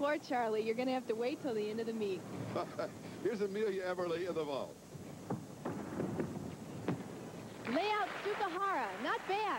Poor Charlie. You're going to have to wait till the end of the meet. Here's Amelia Eberle in the vault. Layout Tsukahara. Not bad.